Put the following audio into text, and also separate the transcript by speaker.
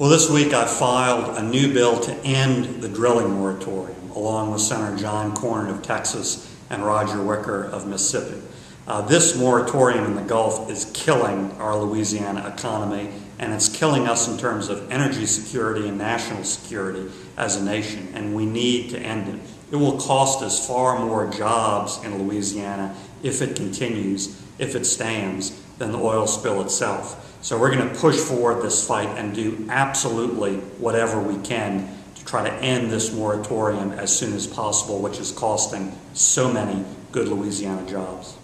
Speaker 1: Well, this week I filed a new bill to end the drilling moratorium, along with Senator John Cornyn of Texas and Roger Wicker of Mississippi. Uh, this moratorium in the Gulf is killing our Louisiana economy, and it's killing us in terms of energy security and national security as a nation, and we need to end it. It will cost us far more jobs in Louisiana if it continues, if it stands, than the oil spill itself. So we're going to push forward this fight and do absolutely whatever we can to try to end this moratorium as soon as possible, which is costing so many good Louisiana jobs.